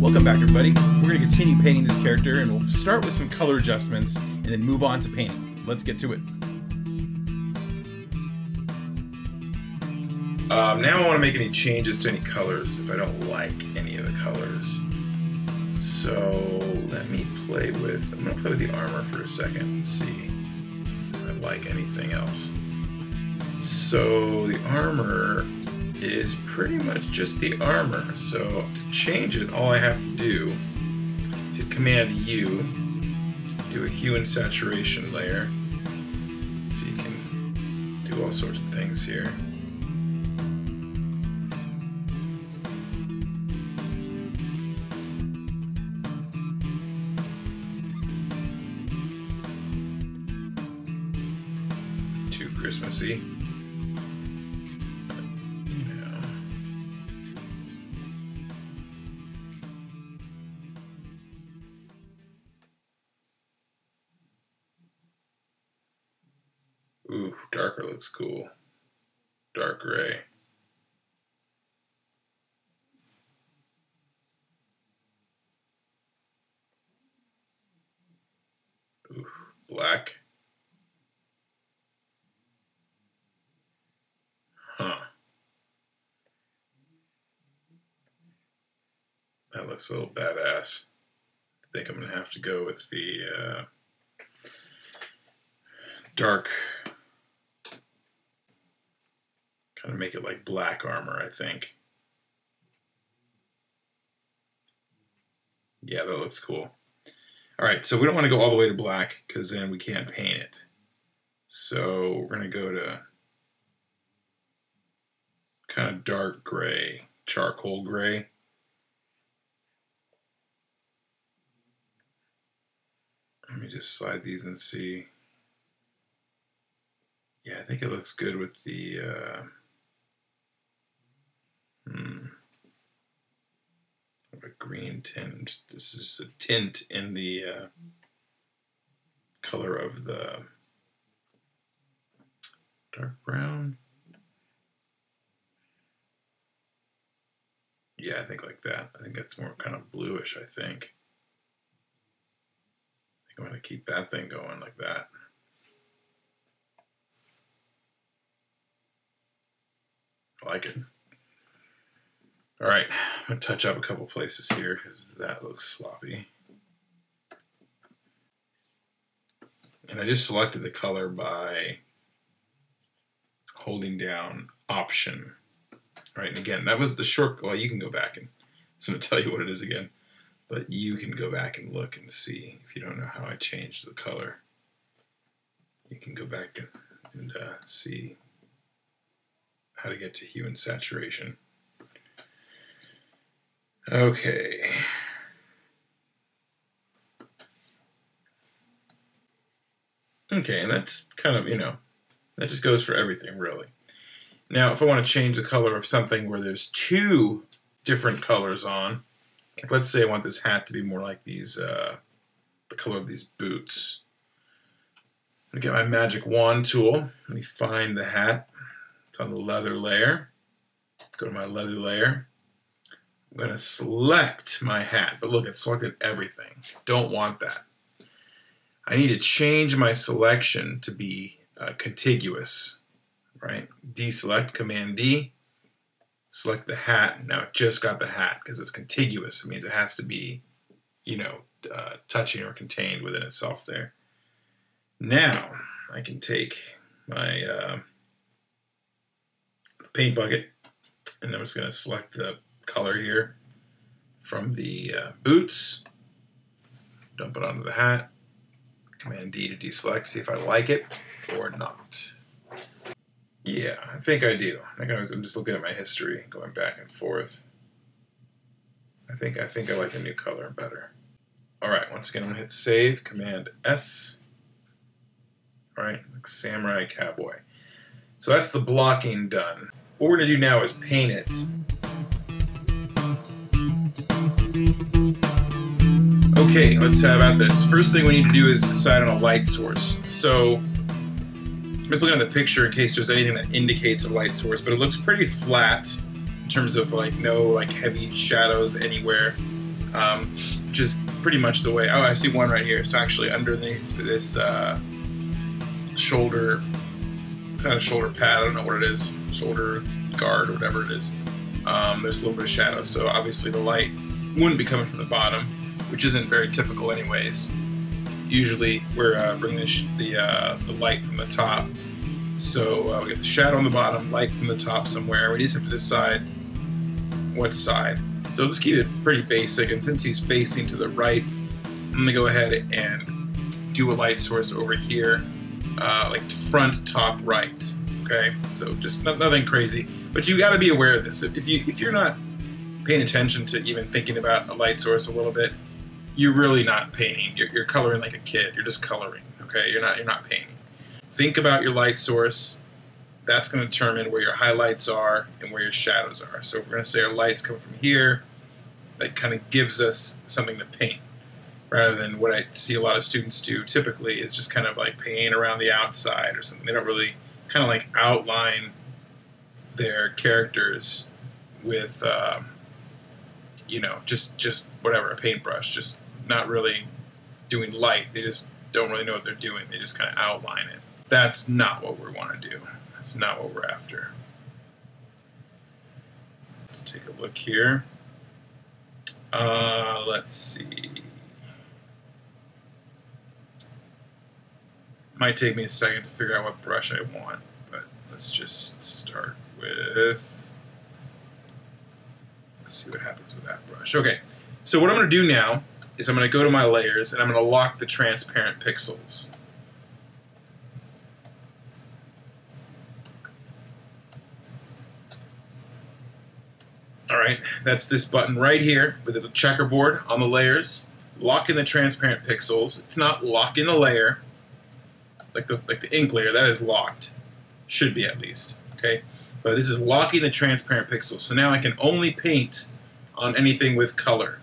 Welcome back everybody. We're going to continue painting this character and we'll start with some color adjustments and then move on to painting. Let's get to it. Um, now I want to make any changes to any colors if I don't like any of the colors. So let me play with, I'm going to play with the armor for a second and see if I like anything else. So the armor is pretty much just the armor. So to change it, all I have to do is hit Command U, do a hue and saturation layer. So you can do all sorts of things here. Too Christmassy. Ooh, darker looks cool. Dark gray. Ooh, black. Huh. That looks a little badass. I think I'm gonna have to go with the uh, dark, kind of make it like black armor, I think. Yeah, that looks cool. All right, so we don't want to go all the way to black because then we can't paint it. So we're gonna go to kind of dark gray, charcoal gray. Let me just slide these and see. Yeah, I think it looks good with the. Uh, A green tint. This is a tint in the uh, color of the dark brown. Yeah, I think like that. I think that's more kind of bluish, I think. I think I'm going to keep that thing going like that. I like it. All right, I'm to touch up a couple places here because that looks sloppy. And I just selected the color by holding down Option. Right, and again, that was the short. Well, you can go back and it's to tell you what it is again, but you can go back and look and see if you don't know how I changed the color. You can go back and, and uh, see how to get to hue and saturation. Okay. Okay, and that's kind of, you know, that just goes for everything, really. Now, if I want to change the color of something where there's two different colors on, like let's say I want this hat to be more like these, uh, the color of these boots. To get my magic wand tool. Let me find the hat. It's on the leather layer. Go to my leather layer. I'm going to select my hat. But look, it selected everything. Don't want that. I need to change my selection to be uh, contiguous right? Deselect, Command D, select the hat. Now it just got the hat because it's contiguous. It means it has to be, you know, uh, touching or contained within itself there. Now I can take my uh, paint bucket and I'm just going to select the color here from the uh, boots, dump it onto the hat, Command D to deselect, see if I like it or not. Yeah, I think I do. I I'm just looking at my history, going back and forth. I think I think I like the new color better. All right, once again, I'm gonna hit save, Command S. All right, like Samurai Cowboy. So that's the blocking done. What we're gonna do now is paint it. Okay, let's have at this. First thing we need to do is decide on a light source. So I'm just looking at the picture in case there's anything that indicates a light source, but it looks pretty flat in terms of like no like heavy shadows anywhere. Um, which is pretty much the way. Oh, I see one right here. So actually underneath this uh, shoulder, kind of shoulder pad. I don't know what it is. Shoulder guard or whatever it is. Um, there's a little bit of shadow. So obviously the light wouldn't be coming from the bottom, which isn't very typical anyways. Usually we're uh, bringing the, the, uh, the light from the top. So uh, we get the shadow on the bottom, light from the top somewhere. We just have to decide what side. So let's keep it pretty basic. And since he's facing to the right, I'm gonna go ahead and do a light source over here, uh, like front, top, right. Okay, so just not, nothing crazy, but you got to be aware of this. If you if you're not paying attention to even thinking about a light source a little bit, you're really not painting. You're, you're coloring like a kid. You're just coloring. Okay, you're not you're not painting. Think about your light source. That's going to determine where your highlights are and where your shadows are. So if we're going to say our lights come from here, that kind of gives us something to paint rather than what I see a lot of students do typically is just kind of like paint around the outside or something. They don't really kind of like outline their characters with, uh, you know, just just whatever a paintbrush, just not really doing light. They just don't really know what they're doing. They just kind of outline it. That's not what we want to do. That's not what we're after. Let's take a look here. Uh, let's see. Might take me a second to figure out what brush I want, but let's just start with. Let's see what happens with that brush. Okay, so what I'm going to do now is I'm going to go to my layers and I'm going to lock the transparent pixels. All right, that's this button right here with the checkerboard on the layers. Lock in the transparent pixels. It's not lock in the layer, like the like the ink layer. That is locked. Should be at least. Okay, but this is locking the transparent pixels. So now I can only paint on anything with color.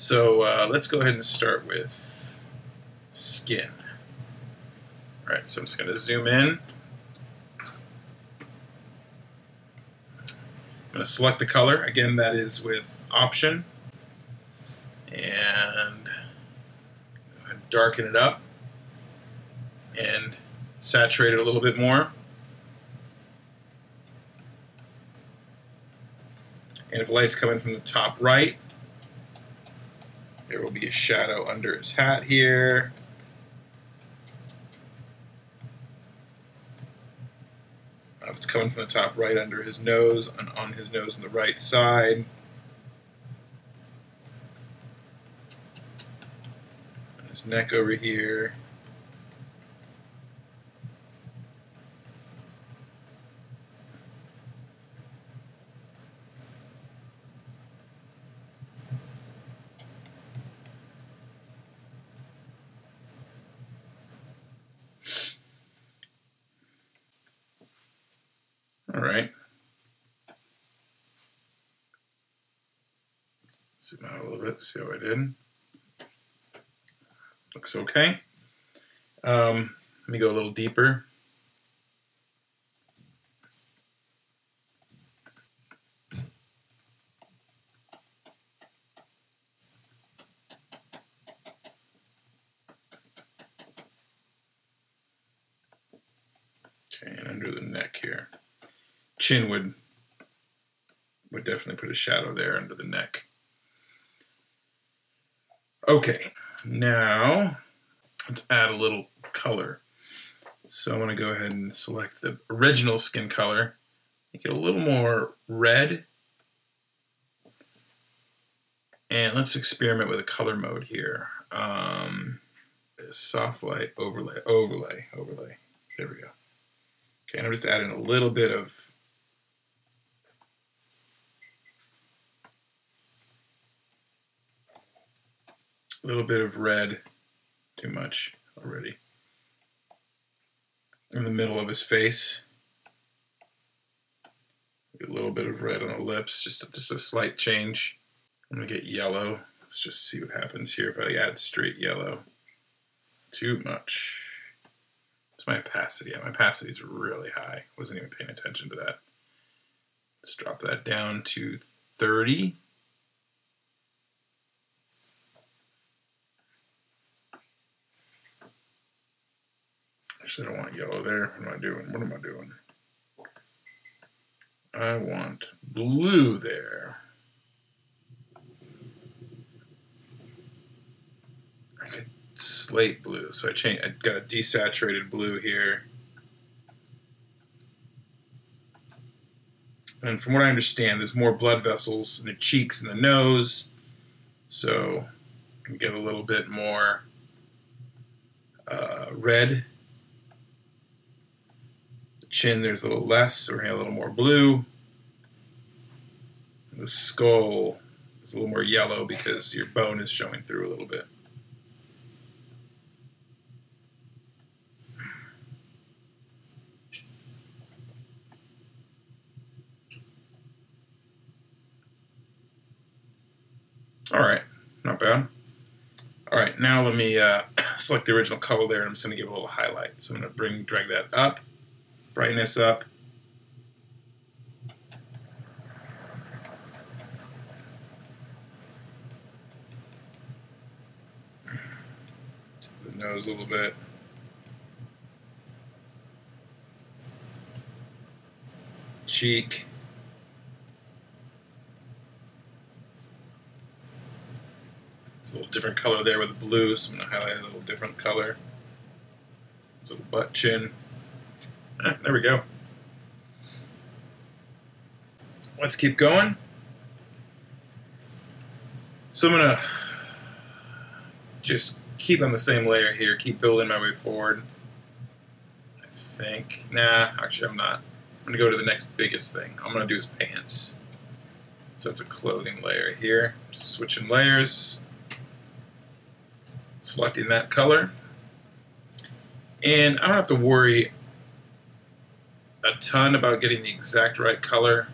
So uh, let's go ahead and start with skin. All right, so I'm just going to zoom in. I'm going to select the color. Again, that is with option. And darken it up and saturate it a little bit more. And if light's coming from the top right, there will be a shadow under his hat here. Uh, it's coming from the top right under his nose, and on his nose on the right side. His neck over here. All right. Zoom bit, see how I did. Looks okay. Um, let me go a little deeper. Okay, and under the neck here chin would would definitely put a shadow there under the neck. Okay, now let's add a little color. So I'm going to go ahead and select the original skin color, make it a little more red. And let's experiment with a color mode here. Um, soft light, overlay, overlay, overlay. There we go. Okay, and I'm just adding a little bit of a little bit of red, too much already, in the middle of his face. A little bit of red on the lips, just just a slight change. I'm gonna get yellow. Let's just see what happens here if I add straight yellow. Too much. It's my opacity at? My opacity is really high. Wasn't even paying attention to that. Let's drop that down to 30. Actually, I don't want yellow there. What am I doing? What am I doing? I want blue there. I could slate blue, so I change. I got a desaturated blue here. And from what I understand, there's more blood vessels in the cheeks and the nose, so I can get a little bit more uh, red chin, there's a little less, to a little more blue. The skull is a little more yellow because your bone is showing through a little bit. All right, not bad. All right, now let me uh, select the original color there, and I'm just going to give a little highlight. So I'm going to bring, drag that up brightness up. the nose a little bit. Cheek. It's a little different color there with the blue, so I'm going to highlight a little different color. It's a little butt chin. Eh, there we go. Let's keep going. So I'm going to just keep on the same layer here, keep building my way forward. I think. Nah, actually I'm not. I'm going to go to the next biggest thing. I'm going to do his pants. So it's a clothing layer here. Just switching layers. Selecting that color. And I don't have to worry a ton about getting the exact right color.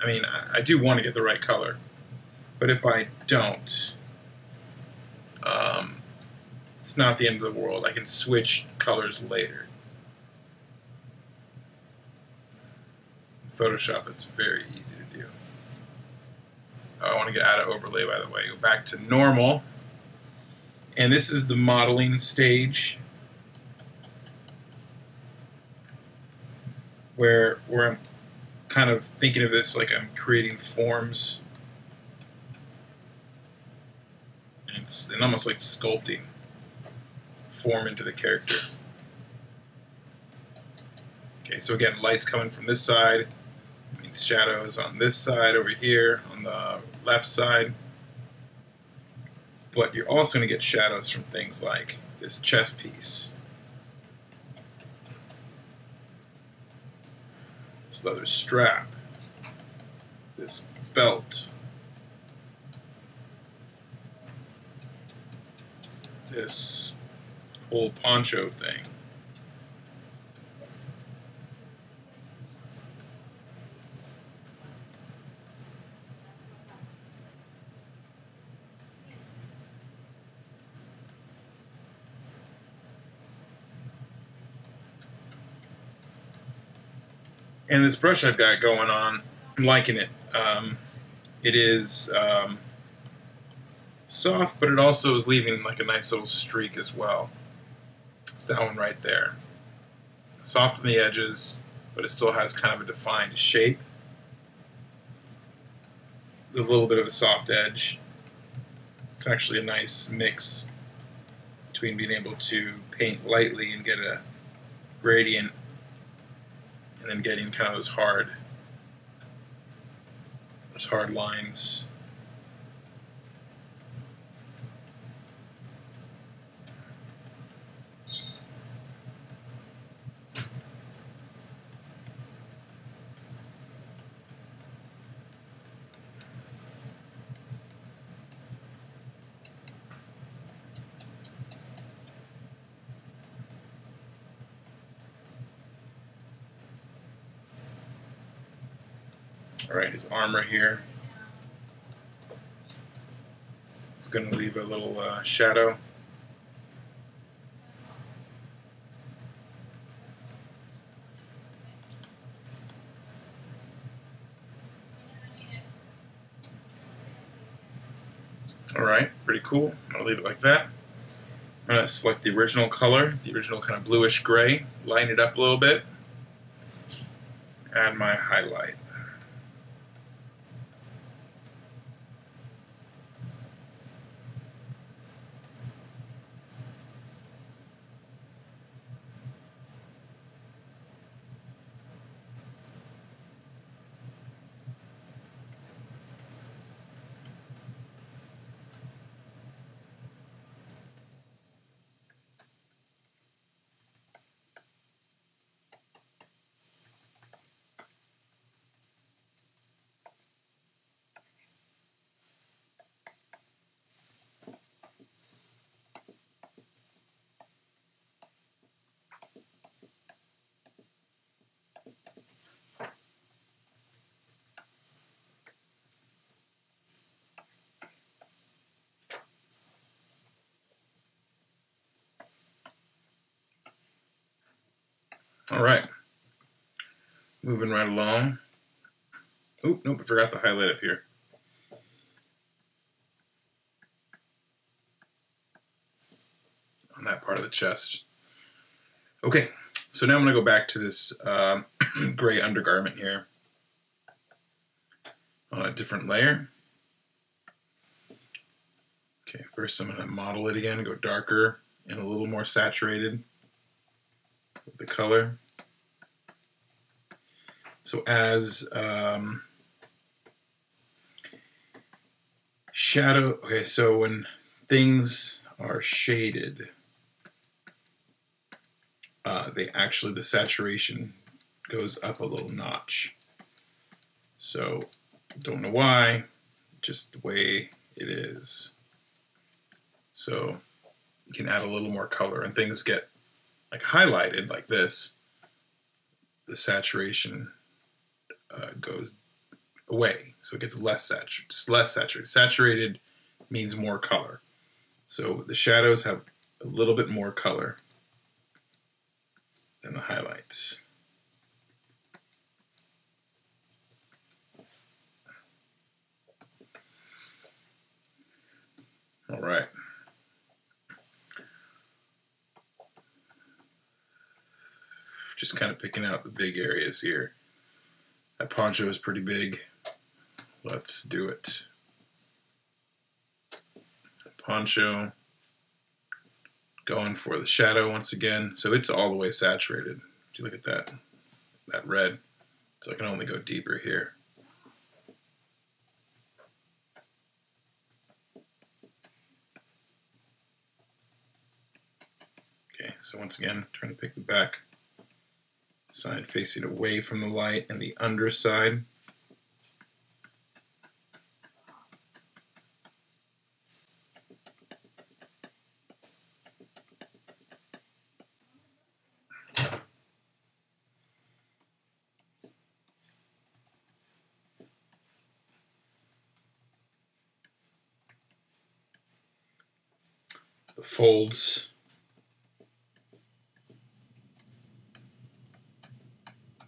I mean, I, I do want to get the right color, but if I don't, um, it's not the end of the world. I can switch colors later. In Photoshop, it's very easy to do. Oh, I want to get out of overlay, by the way. Go back to normal. And this is the modeling stage. Where where I'm kind of thinking of this like I'm creating forms. And it's and almost like sculpting form into the character. Okay, so again, light's coming from this side. It means shadows on this side over here, on the left side. But you're also going to get shadows from things like this chest piece. This leather strap, this belt, this whole poncho thing. And this brush I've got going on, I'm liking it. Um, it is um, soft, but it also is leaving like a nice little streak as well. It's that one right there. Soft on the edges, but it still has kind of a defined shape. a little bit of a soft edge. It's actually a nice mix between being able to paint lightly and get a gradient and then getting kind of those hard, those hard lines. armor here. It's going to leave a little uh, shadow. Alright, pretty cool. I'm going to leave it like that. I'm going to select the original color, the original kind of bluish gray, line it up a little bit, add my highlight. All right. Moving right along. Oh, nope, I forgot to highlight up here. On that part of the chest. Okay, so now I'm going to go back to this um, gray undergarment here on a different layer. Okay, first I'm going to model it again, go darker and a little more saturated the color. So as um, shadow, okay, so when things are shaded, uh, they actually, the saturation goes up a little notch. So don't know why, just the way it is. So you can add a little more color and things get like highlighted like this, the saturation uh, goes away, so it gets less saturated. Less saturated. Saturated means more color. So the shadows have a little bit more color than the highlights. All right. Just kind of picking out the big areas here. That poncho is pretty big. Let's do it. Poncho. Going for the shadow once again. So it's all the way saturated. If you look at that, that red. So I can only go deeper here. Okay, so once again, trying to pick the back side facing away from the light and the underside. Folds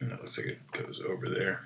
And that looks like it goes over there.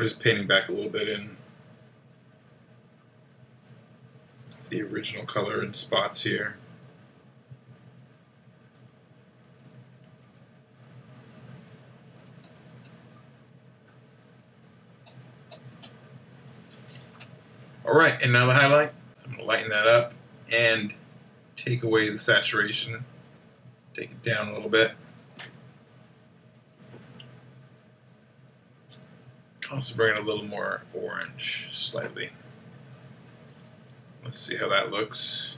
I'm just painting back a little bit in the original color and spots here. All right, and now the highlight. So I'm gonna lighten that up and take away the saturation, take it down a little bit. Also bring in a little more orange, slightly. Let's see how that looks.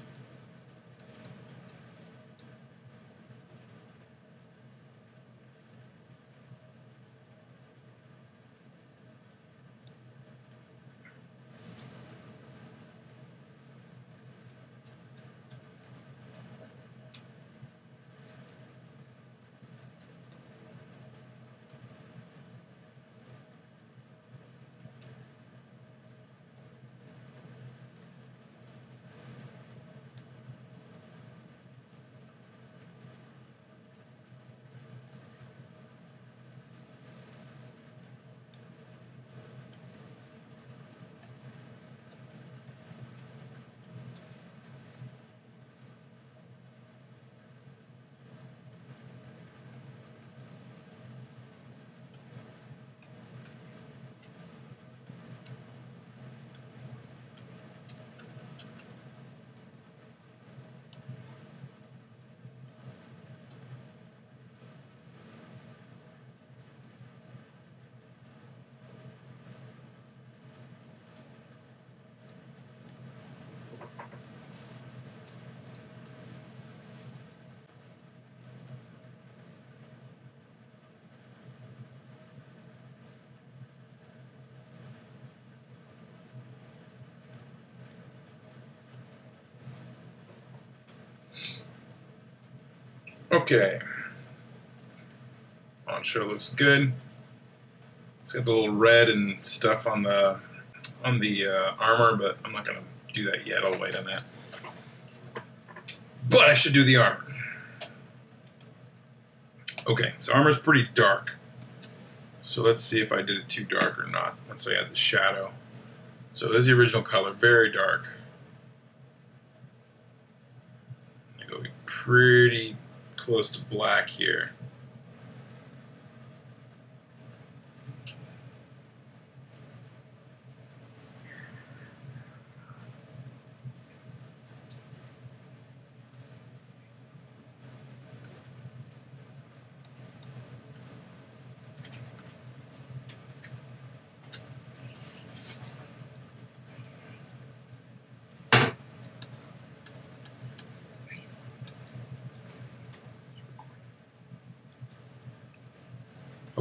Okay. Poncho looks good. It's got the little red and stuff on the on the uh, armor, but I'm not gonna do that yet. I'll wait on that. But I should do the armor. Okay, so armor's pretty dark. So let's see if I did it too dark or not once I add the shadow. So there's the original color, very dark. I go pretty close to black here.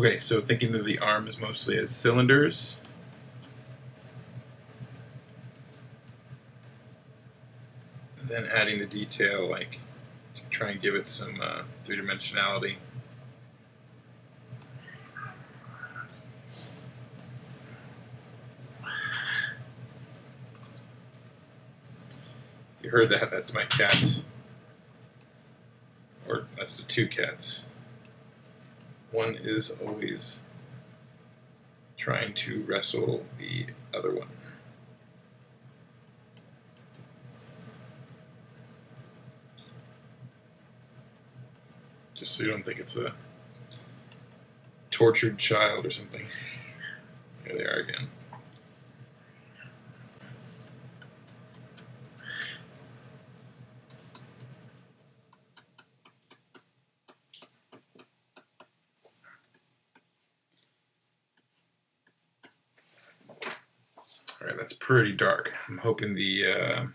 Okay, so thinking of the arms mostly as cylinders. Then adding the detail, like to try and give it some uh, three dimensionality. You heard that? That's my cat. Or that's the two cats one is always trying to wrestle the other one. Just so you don't think it's a tortured child or something. Here they are again. All right, that's pretty dark. I'm hoping the uh,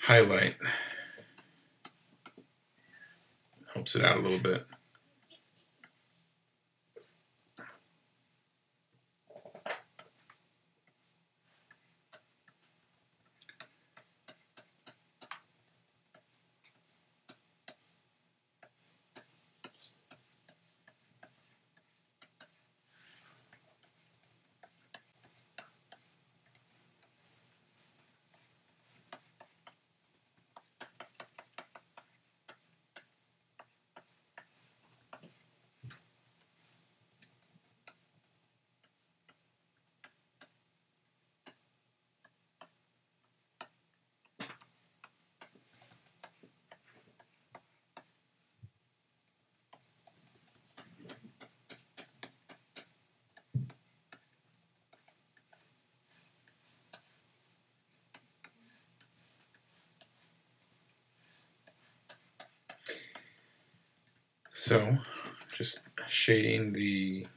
highlight helps it out a little bit. So, just shading the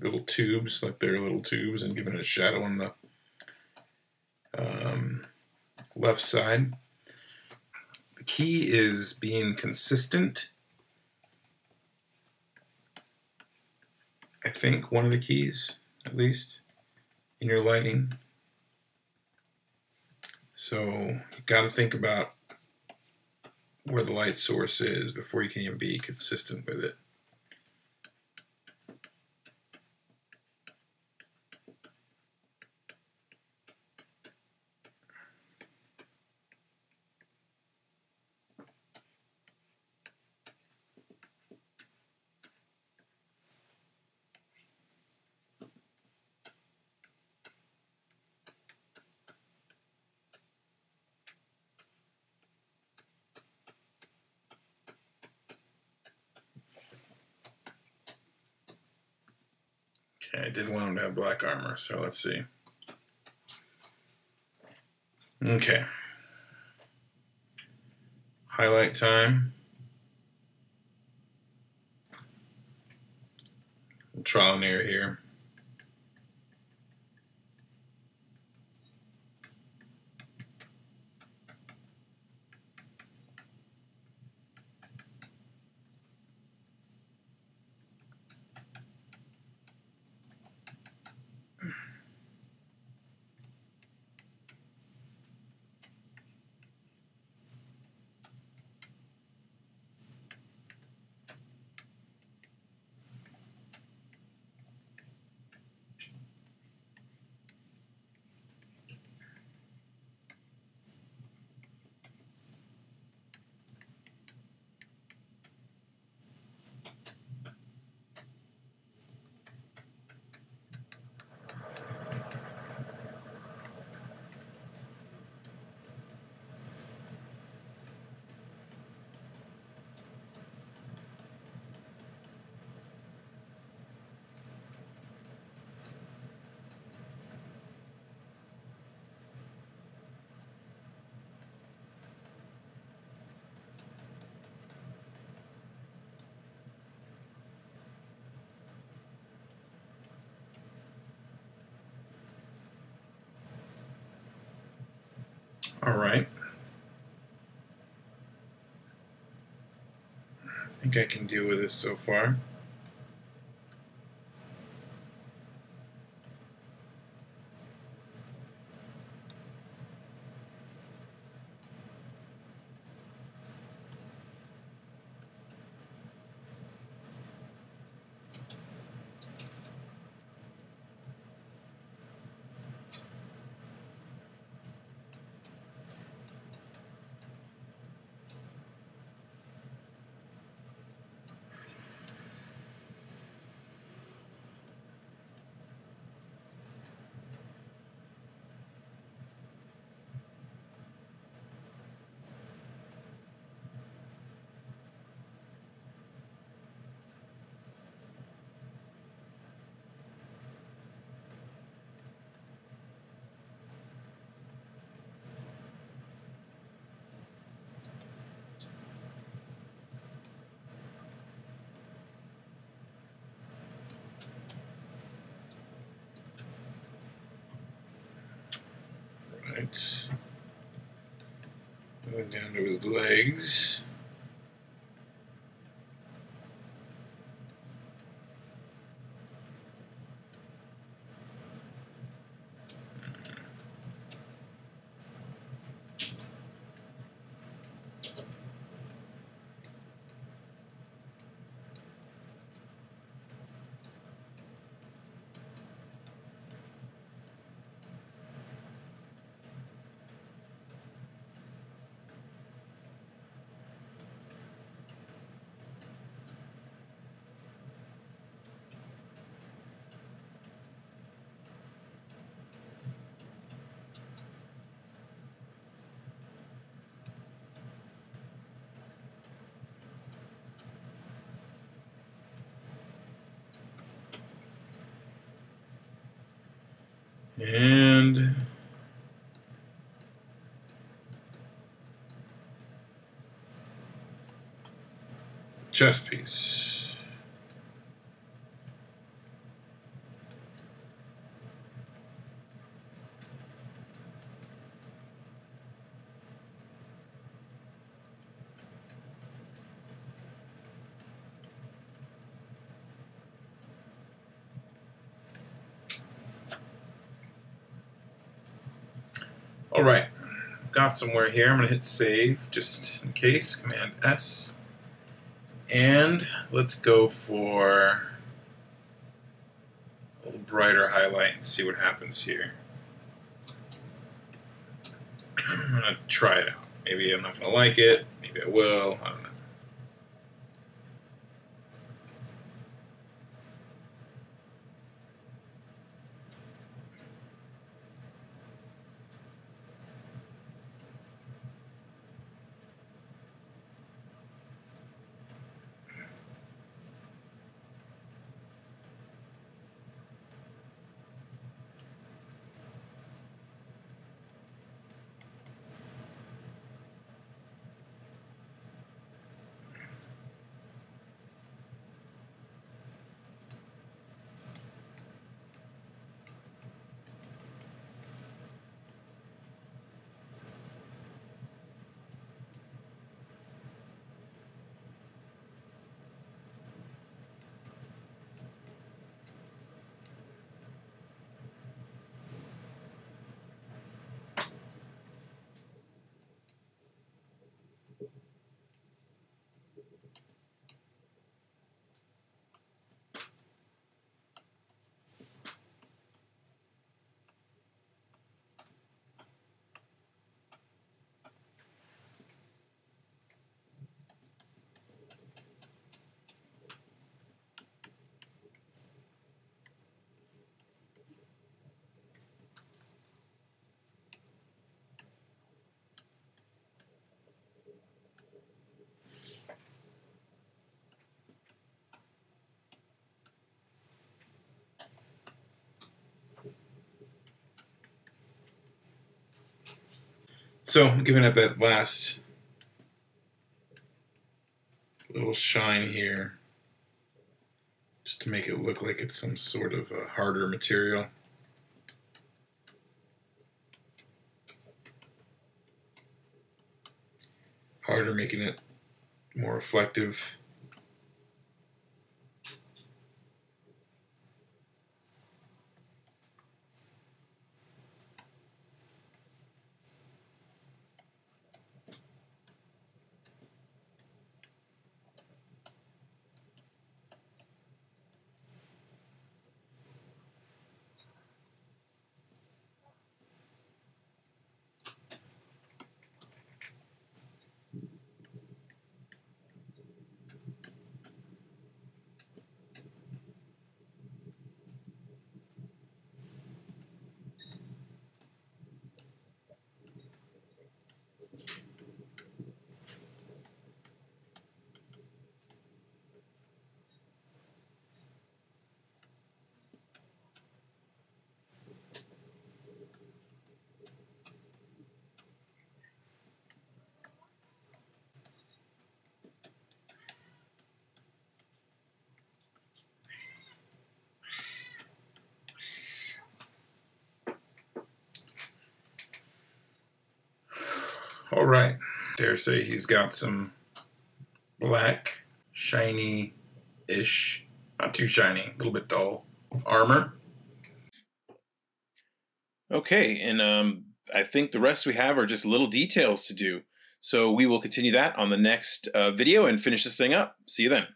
little tubes like they're little tubes and giving it a shadow on the um, left side. The key is being consistent. I think one of the keys, at least, in your lighting. So you got to think about where the light source is before you can even be consistent with it. I did want him to have black armor, so let's see. Okay. Highlight time. Trial error here. All right. I think I can deal with this so far. Right. Going down to his legs. And chest piece. All right, got somewhere here. I'm gonna hit save just in case. Command S. And let's go for a little brighter highlight and see what happens here. I'm gonna try it out. Maybe I'm not gonna like it. Maybe I will. I don't know. So giving it that last little shine here just to make it look like it's some sort of a harder material. Harder, making it more reflective. All right. Dare say he's got some black, shiny ish, not too shiny, a little bit dull armor. Okay, and um, I think the rest we have are just little details to do. So we will continue that on the next uh, video and finish this thing up. See you then.